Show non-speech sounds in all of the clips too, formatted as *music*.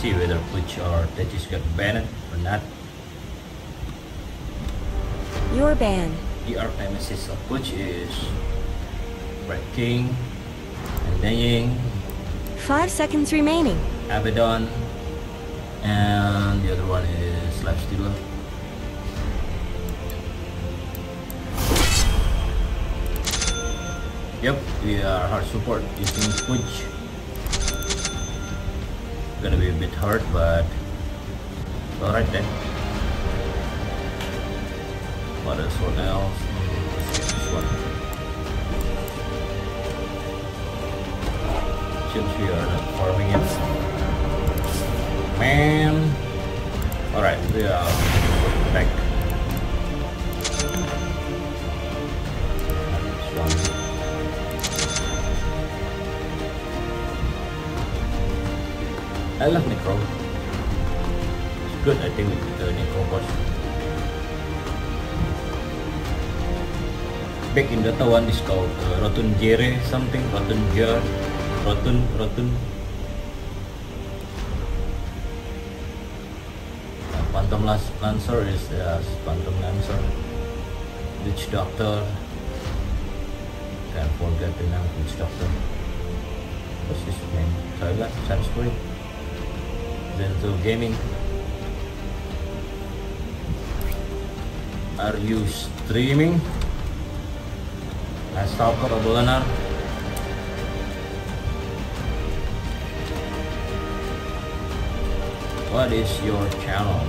see whether Butch or Techies got banned or not. Your ban. ER nemesis of Butch is Wraith King, Undying, Five seconds remaining. Abaddon, and the other one is Life Yep, we are hard support using Butch. Gonna be a bit hard, but alright then. What else? What else? This one. Since we are not farming it. Man. Alright, we are good, I think, with the Necro boss. Back in Dota 1 is called uh, Rotun Jere something, Rotun Jar, Rotun, Rotun. Uh, Phantom Lancer is uh, Phantom Lancer. Witch Doctor. Can't forget the name Witch Doctor. What's his name? Silent Sunscreen. Zenzo Gaming. Are you streaming? Stalker or Bulanar? What is your channel?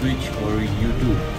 Twitch or YouTube?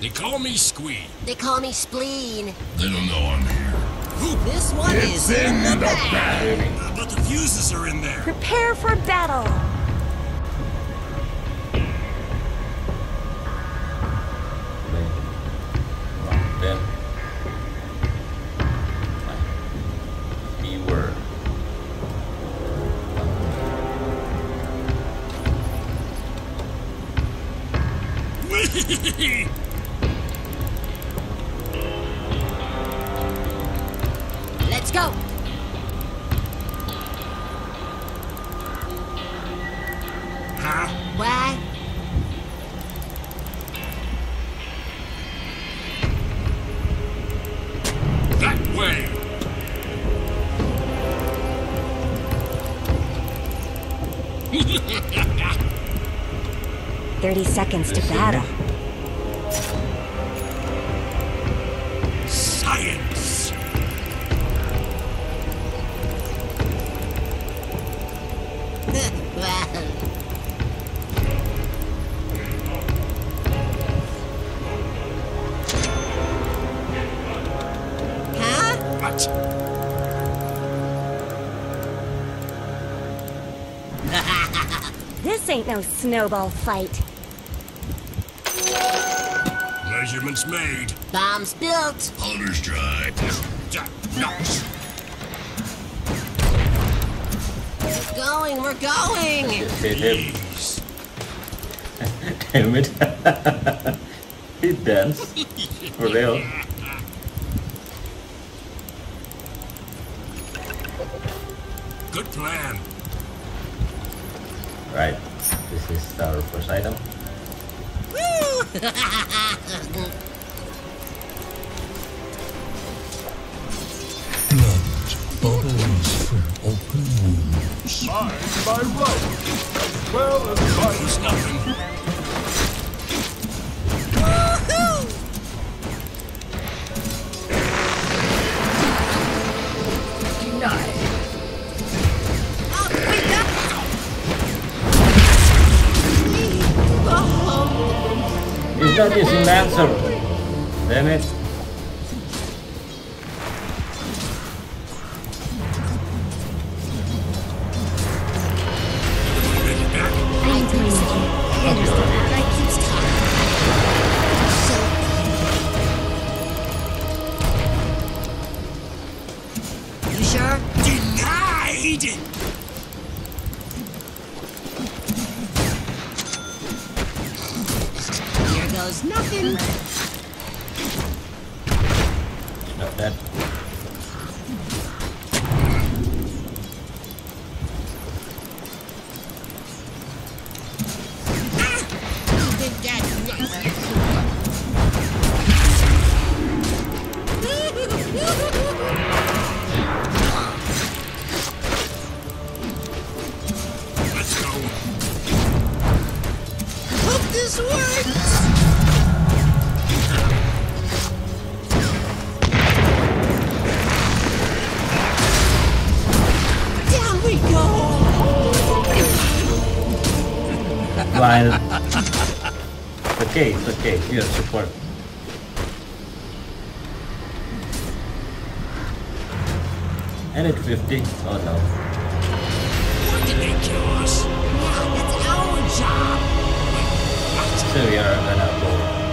They call me Squee. They call me Spleen. They don't know I'm here. This one is in the bag. Uh, but the fuses are in there. Prepare for battle. 30 seconds to battle. Science. huh? What? this ain't no snowball fight. Measurements made. Bombs built. Hunter's drive. We're going. We're going. Just hit. Please. Damn it. he danced. For real. Good plan. Right. This is our first item. Blood bubbles from open wounds. Mine by right, as well as by nothing. shot is in the answer. Damn it. and it 50. on out. What did they kill us? That's our job. So we are gonna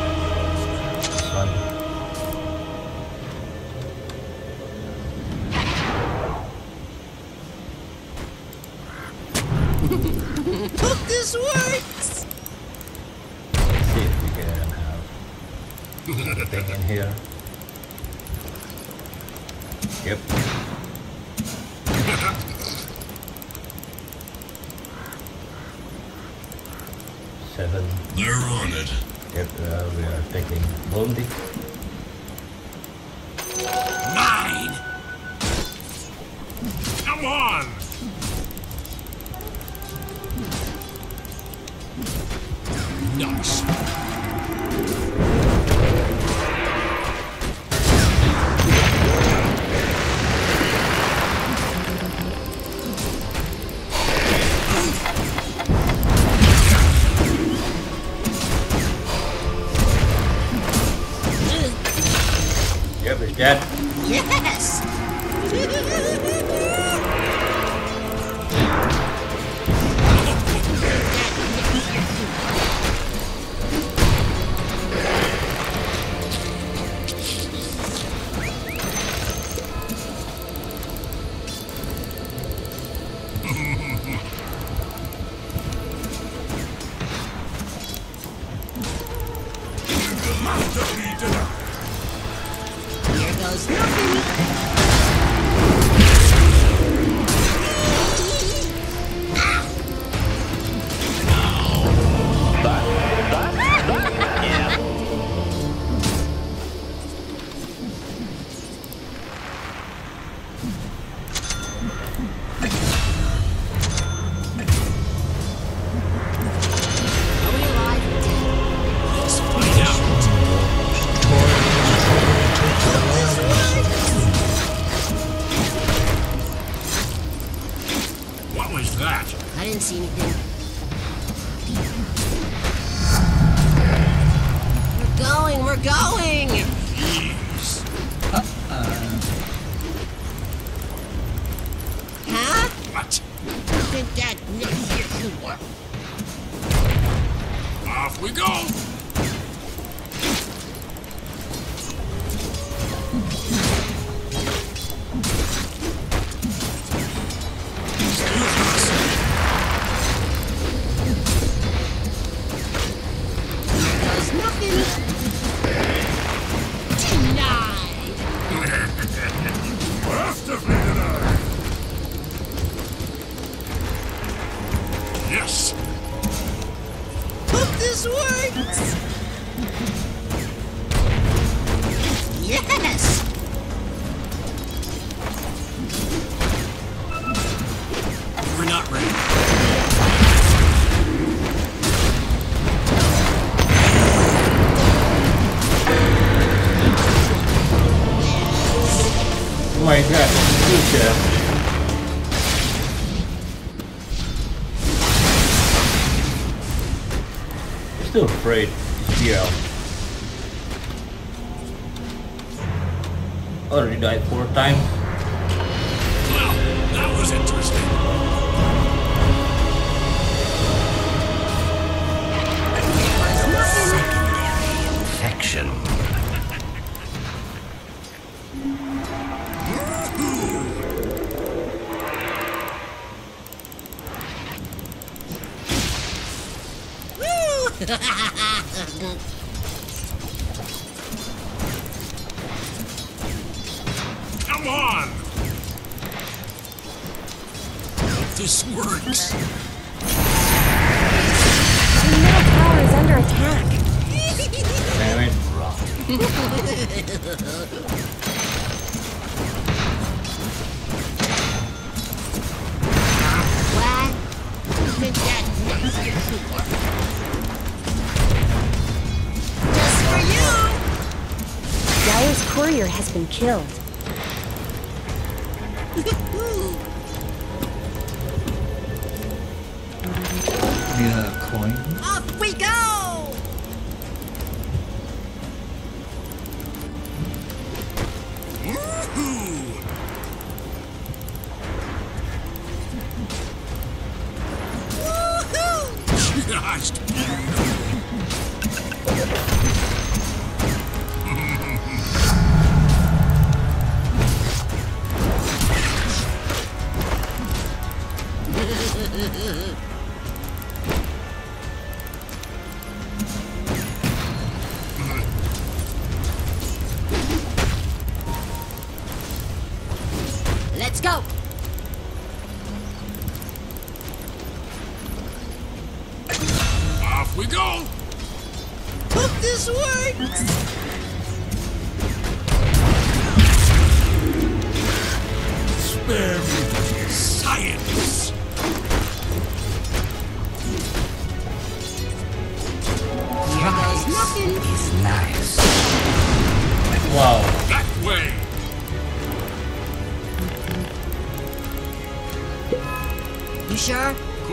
chills.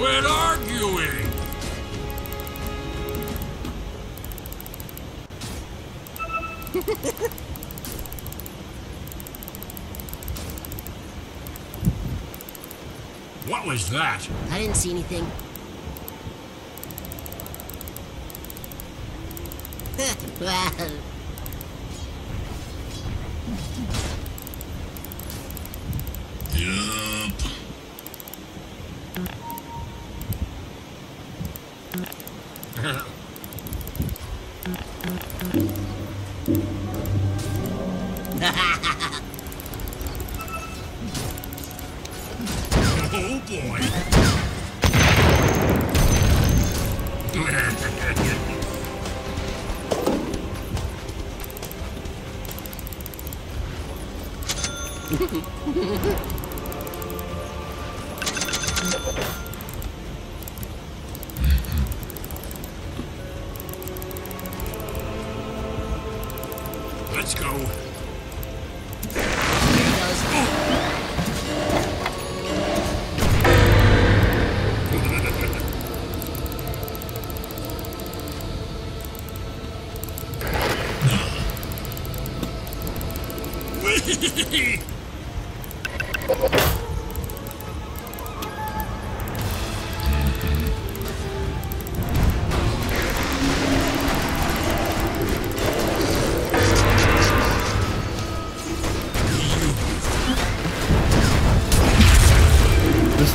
Quit arguing! *laughs* what was that? I didn't see anything. This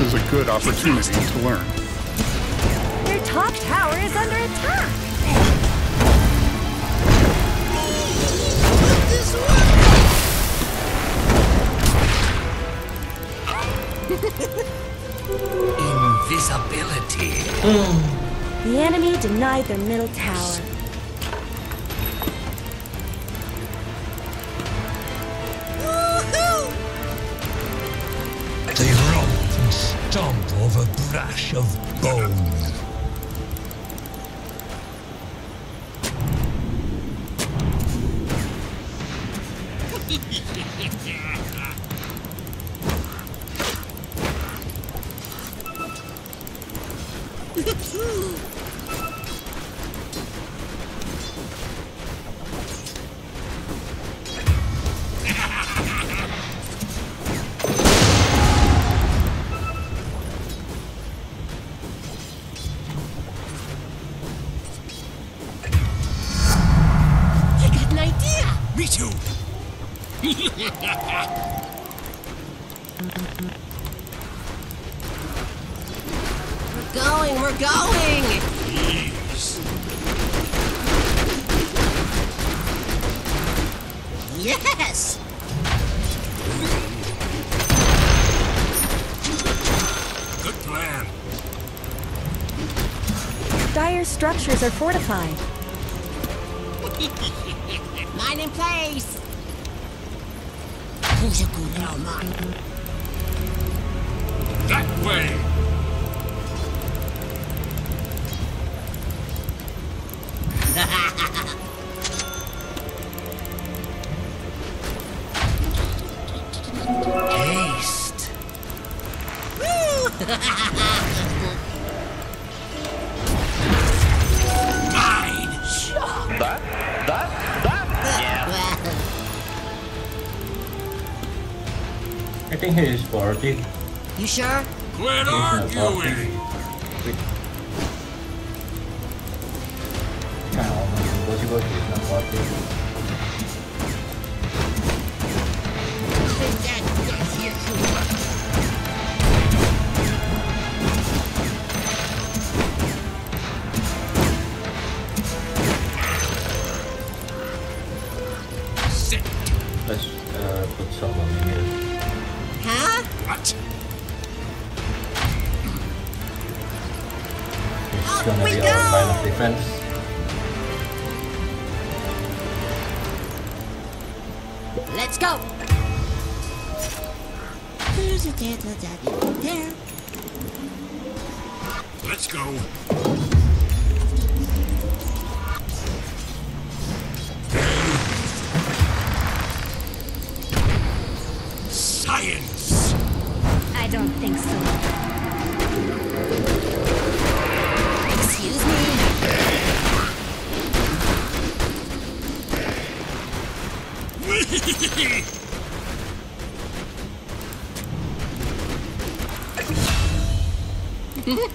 is a good opportunity to learn. Your top tower is under attack! Invisibility. The enemy denied their middle tower. They romped and stomped over brash of bone. are fortified. *laughs* mine in place! Who's a good? That way! sure? Quit arguing!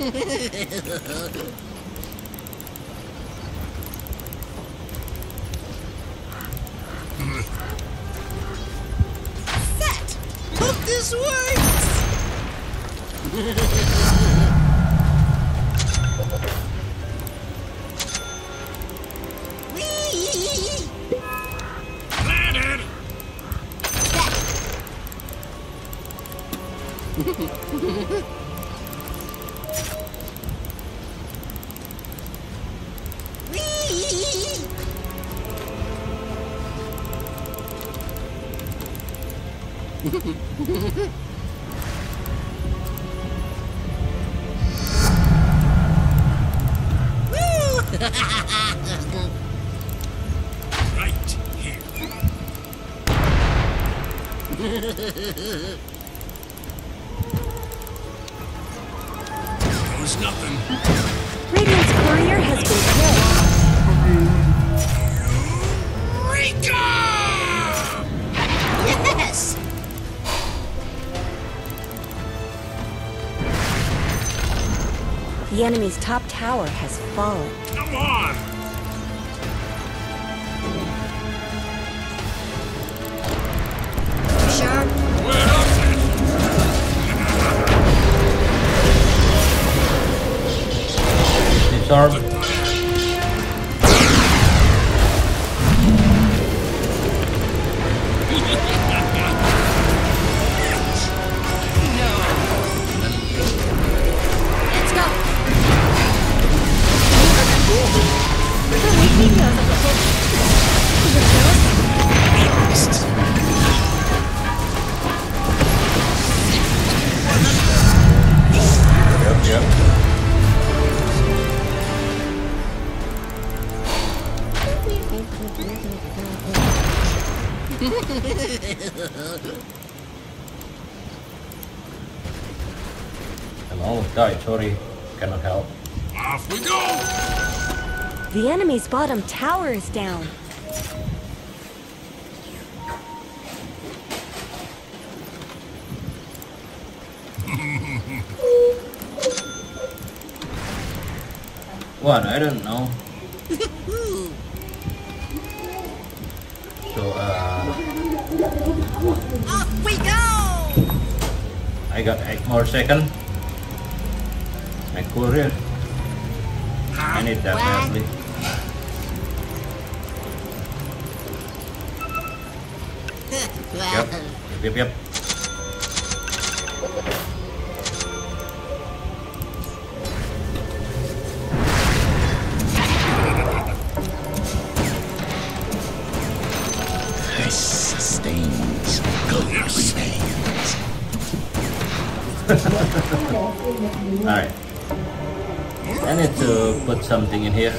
Set! Hope this works! *laughs* I'm Hello, die, sorry. Cannot help. Off we go! The enemy's bottom tower is down. what? I don't know. got 8 more seconds. My courier. I need that badly. *laughs* Yep, yep, yep. Alright. I need to put something in here.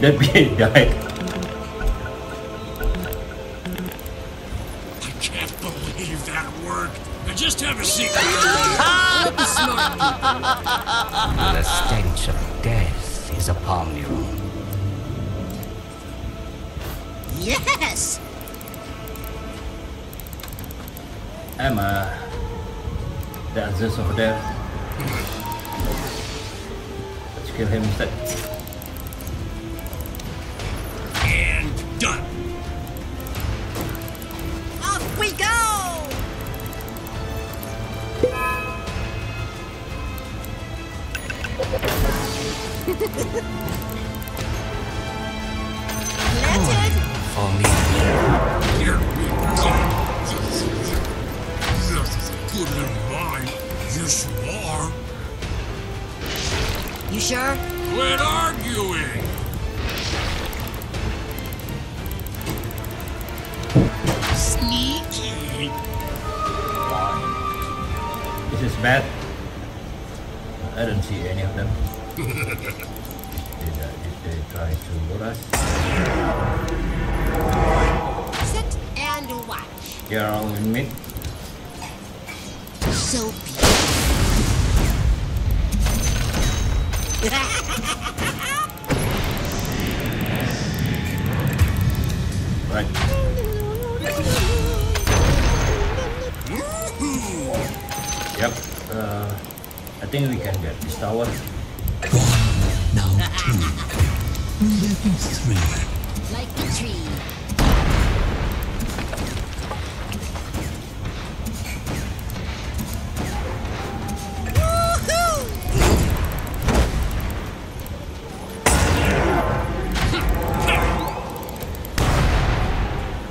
That PA died. I can't believe that worked. I just have a secret. *laughs* The stench of death is upon you. Yes. Emma. That's this over there. Let's kill him instead.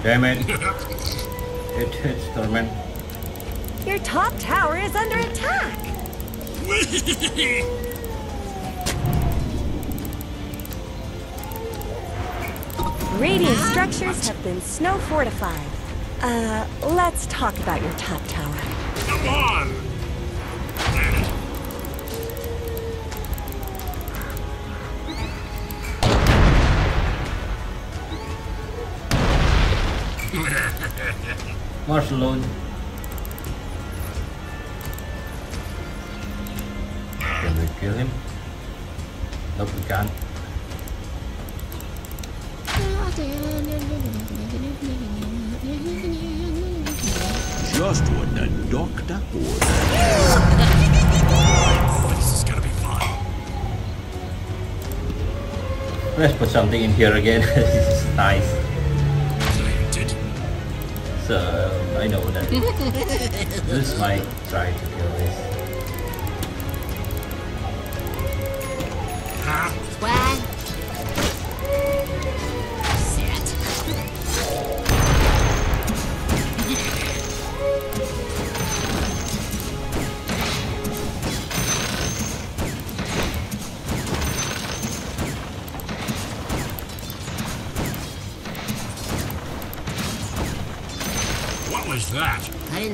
Damn it. *laughs* it hits Torment. Your top tower is under attack. *laughs* Radiant structures have been snow fortified. Uh, let's talk about your top tower. Come on. Marsh alone. Can we kill him? Nope, we can't. just what the doctor ordered. This is gonna be fun. Let's put something in here again. *laughs* this is nice. Planted. So, I know that *laughs* this might try to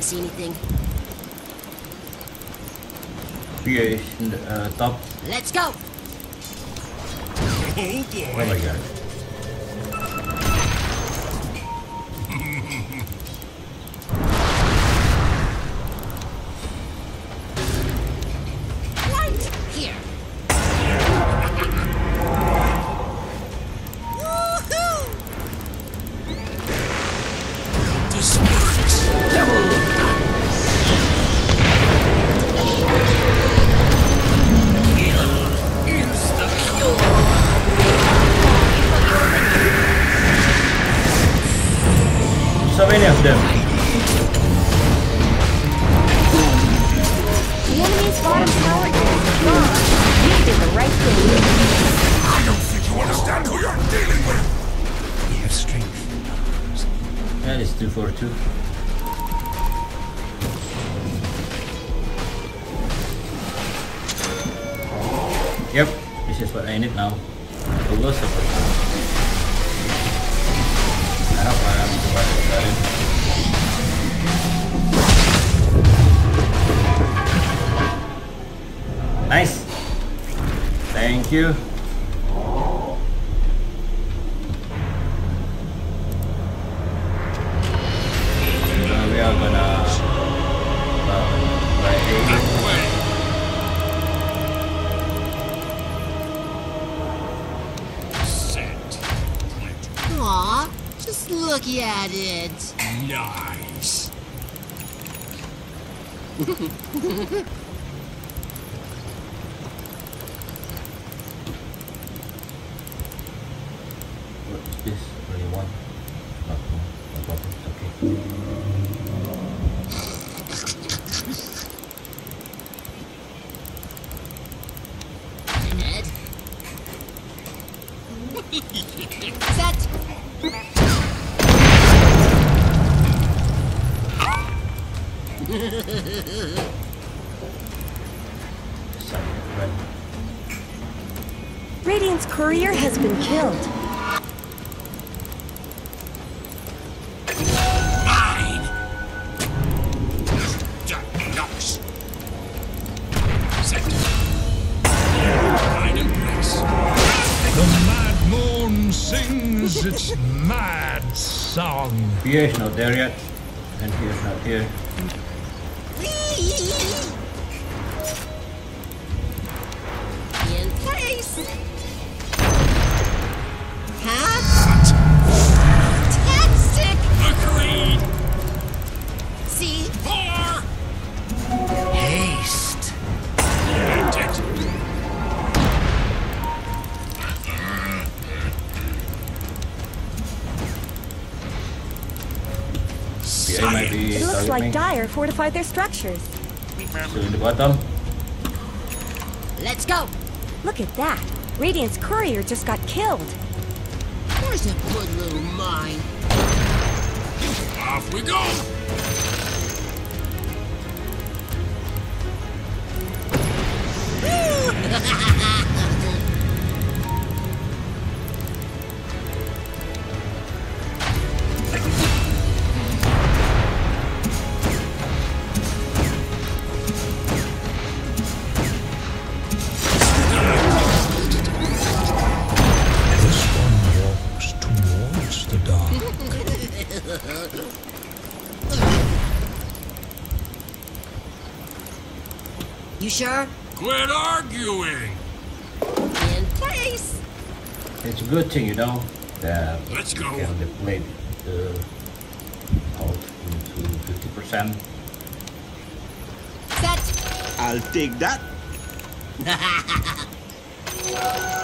see anything. Pia is in the uh, top. Let's go. Oh *laughs* Oh my god. Set. Radiant's courier has been killed. He is not there yet, and he is not here. fortified their structures. Let's go. Look at that. Radiant's courier just got killed. There's a good little mine. Off we go. You sure? Quit arguing! In place! It's a good thing, you know, that Let's go. you can deplete the out into 50%. Set! I'll take that! *laughs*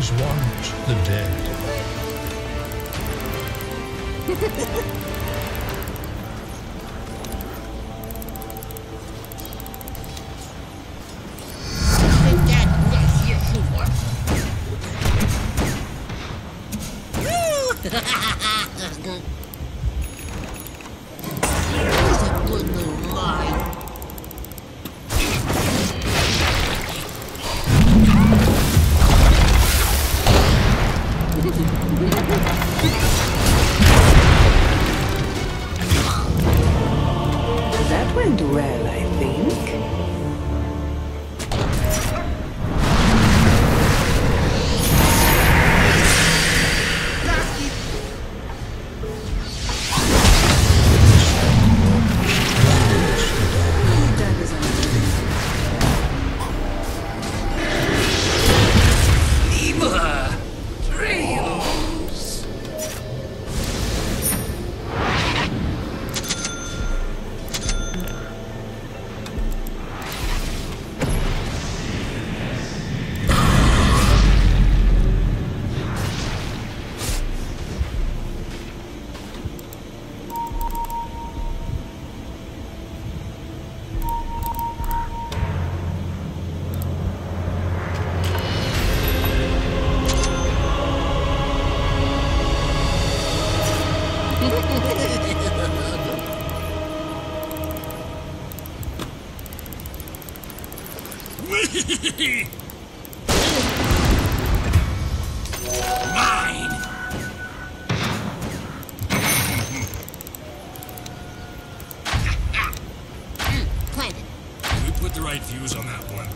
always want the dead. *laughs* right fuse on that one.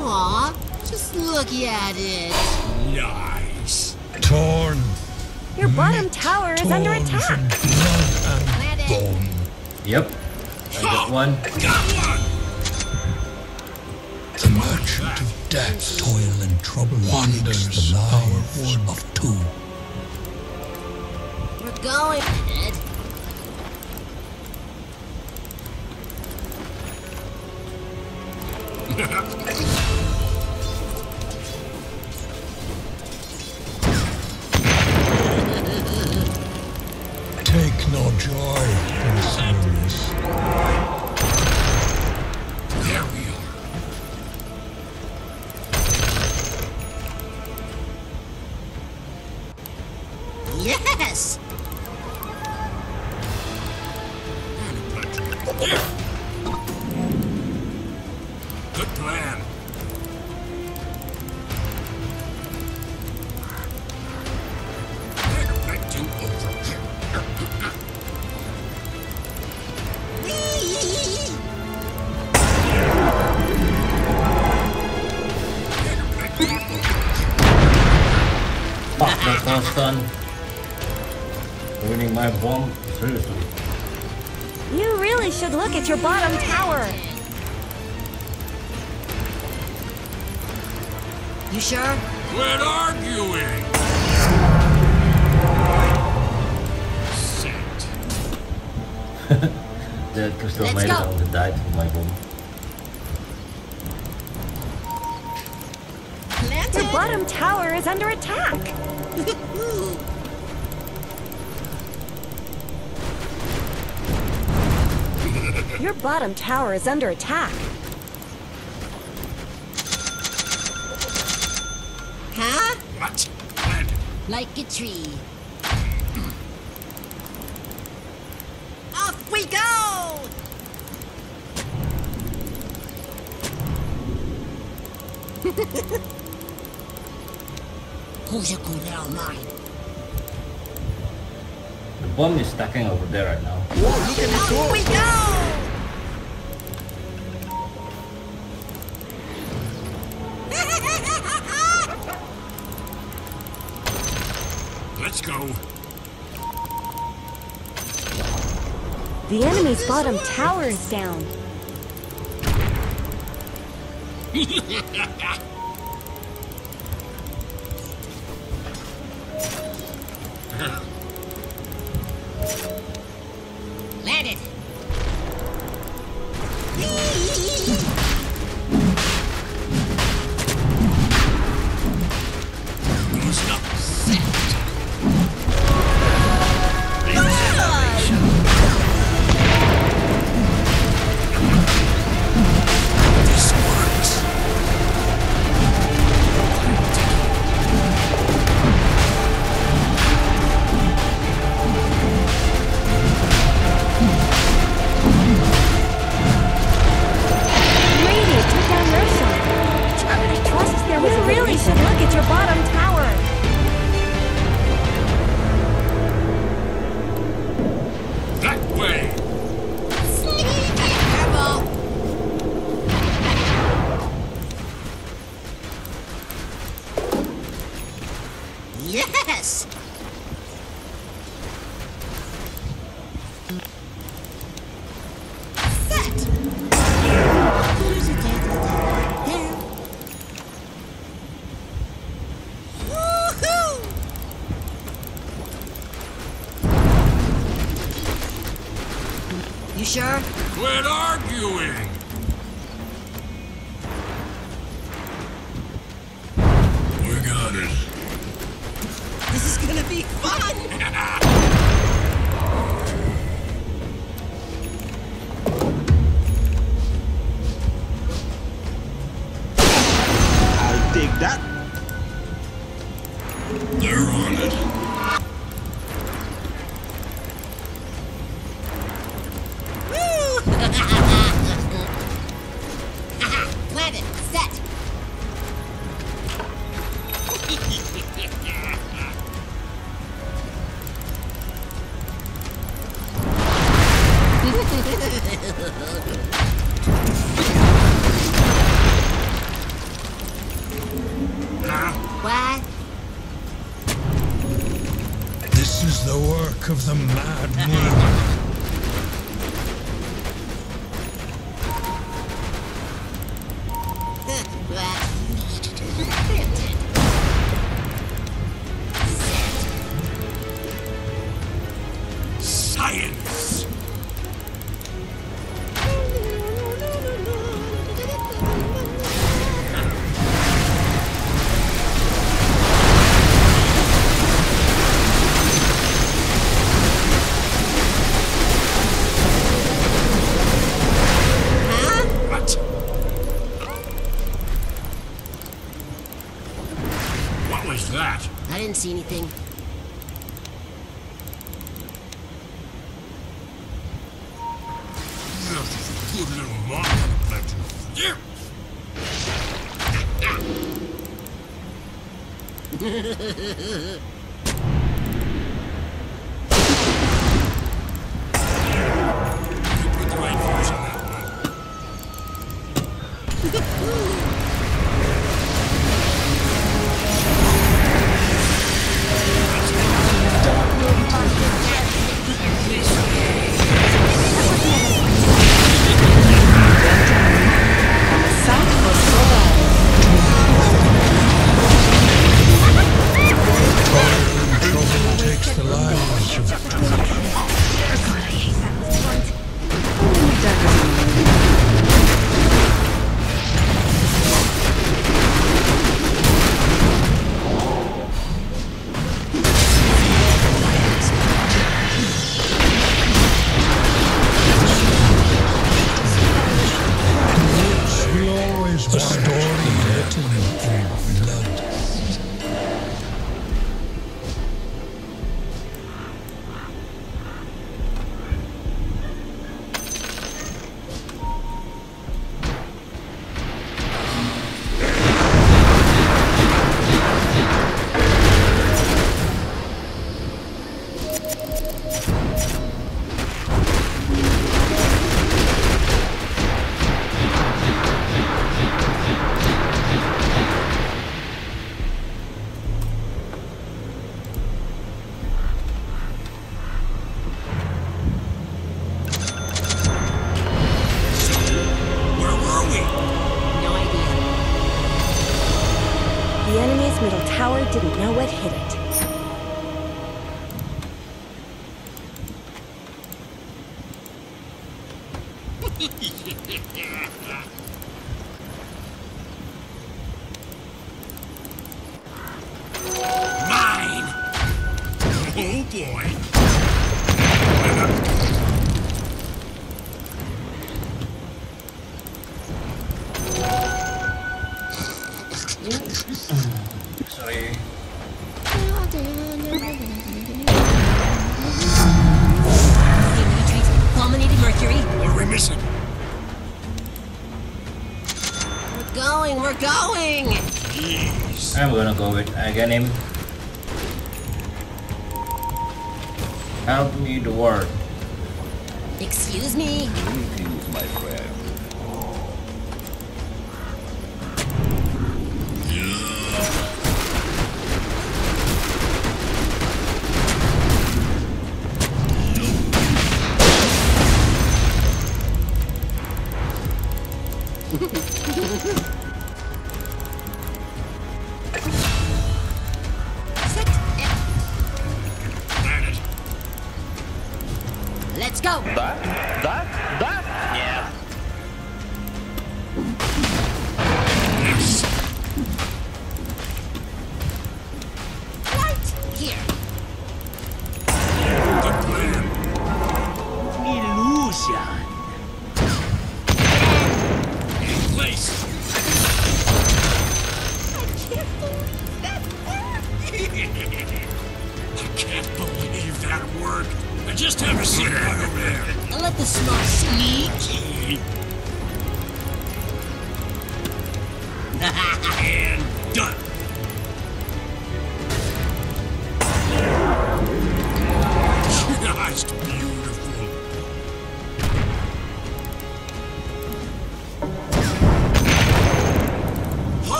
Aw, just look at it. nice. Torn. Your bottom tower is under attack. blood and bone. Yep. I got one. Got one! Death, toil and trouble wanders the lives of two. We're going. Ed. Take *laughs* your bottom tower. You sure? Quit arguing! Set. *laughs* The crystal Let's made it go. on the died from my bomb. Planted. Your bottom tower is under attack. *laughs* Your bottom tower is under attack. huh? What? Like a tree. Off we go! Who's a good little mine? The bomb is stacking over there right now. Off we go! Let's go. The enemy's bottom tower is down. *laughs* Science. your name? Да? Да? Иллюзия!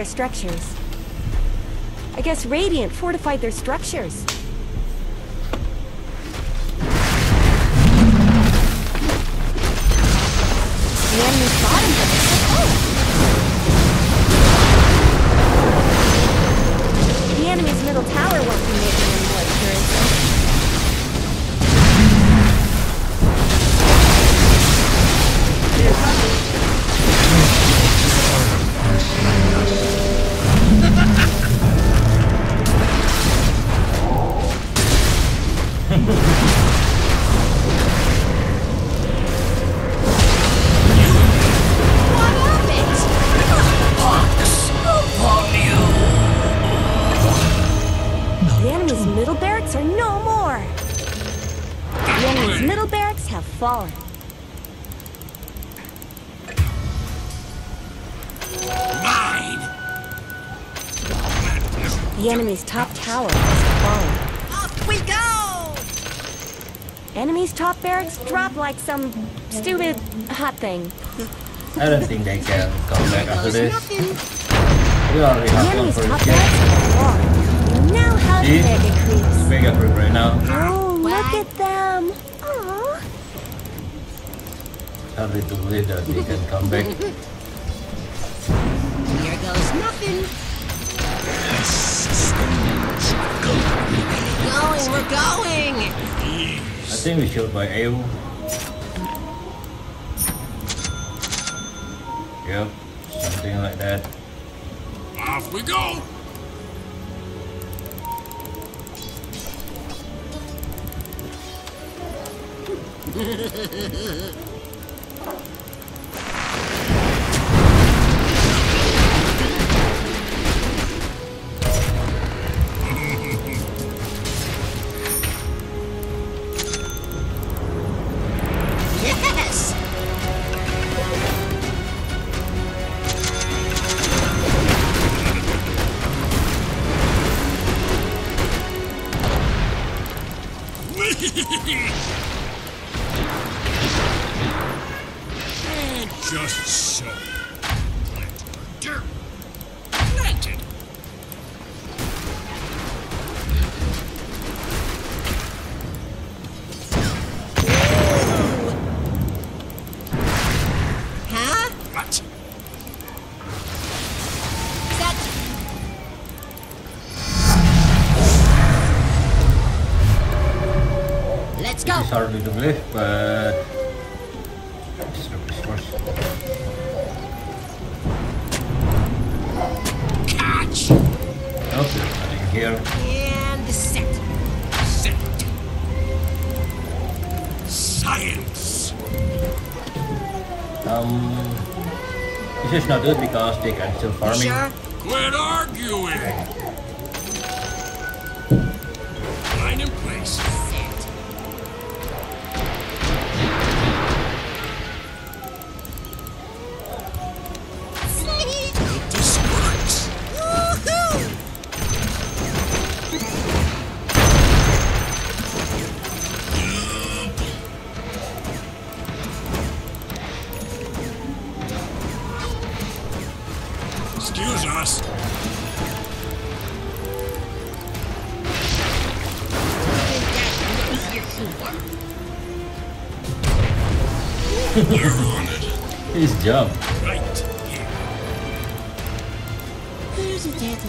their structures. I guess Radiant fortified their structures. Top barracks drop like some stupid hot thing. I don't think they can come back after this. nothing. We already The have one for top the game. Now how See? big it creeps. Mega group right now. Oh, look at them. Aww. Hardly to believe that they can come back. Here goes nothing. Going, we're going! I think we should buy AU. Yep, something like that. Off we go! *laughs* Let's go! It's hardly to believe, but it's the resource. Catch! Nope, there's nothing here. And set. Set. Science. Um, this is not good because they can still farming. sure?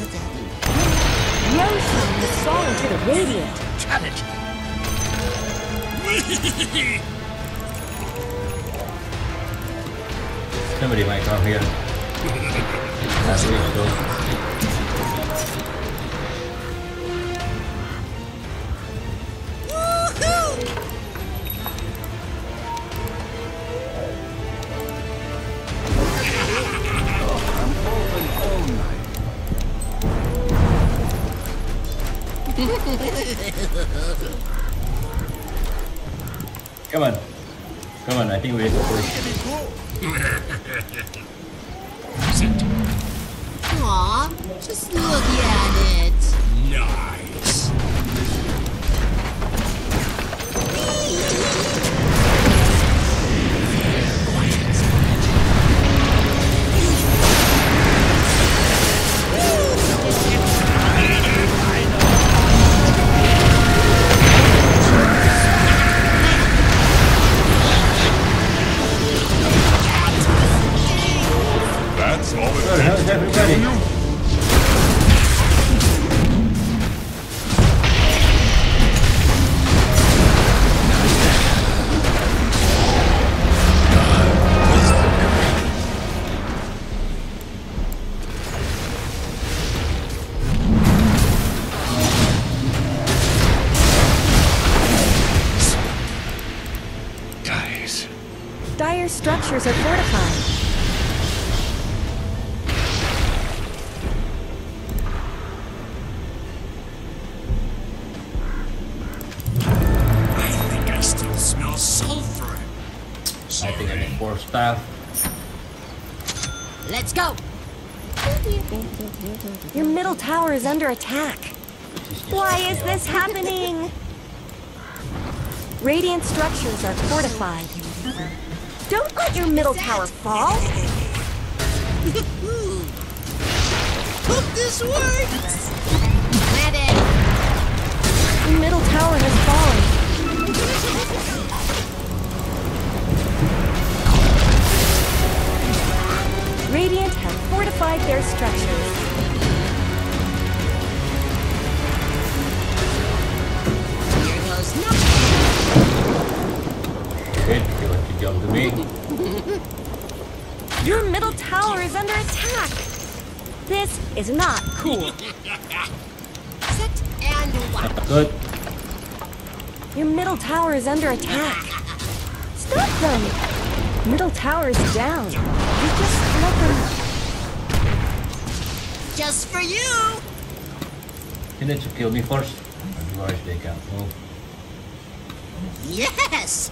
Roshan has fallen to the Radiant. Cut it. *laughs* Somebody might come here. *laughs* That's really cool. Come on. Come on, I think we need to push. Aw, just look at it. Nice. *laughs* need staff. Let's go. Your middle tower is under attack. Why is this happening? Radiant structures are fortified. Don't let your middle tower fall. Hope this works. Planted. Your middle tower has fallen. Radiant have fortified their structures. Here goes nothing. Shit, you want to jump to me? *laughs* Your middle tower is under attack. This is not cool. *laughs* Set and wipe. Good. Your middle tower is under attack. Stop them. Middle tower is down. You just let them. Just for you. You need to kill me first. Otherwise they can't move. Yes.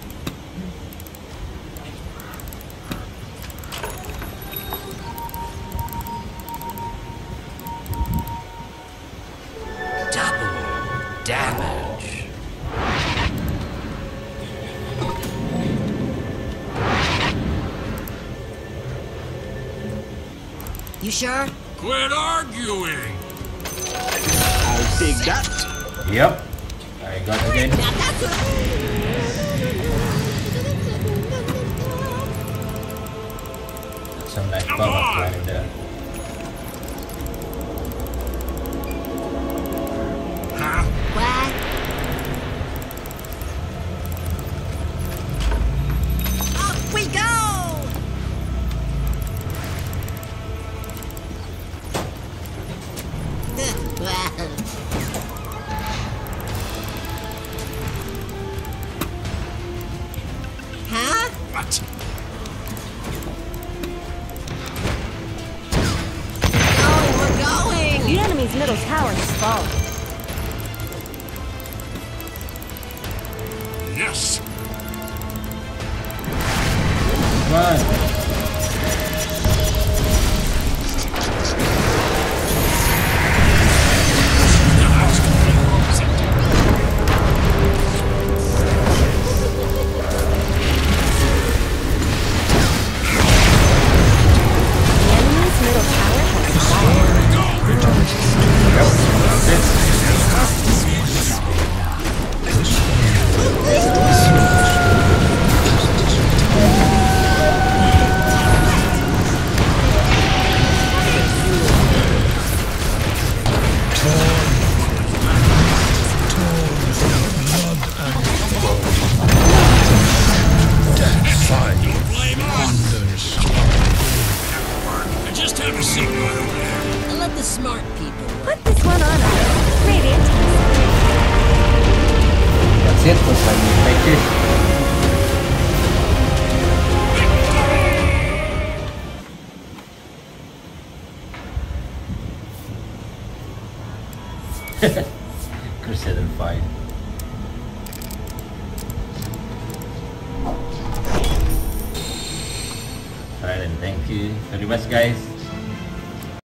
Sure? Quit arguing. I'll dig that. Yep. I got again. Now that's a... That's some nice Come bubble on. there.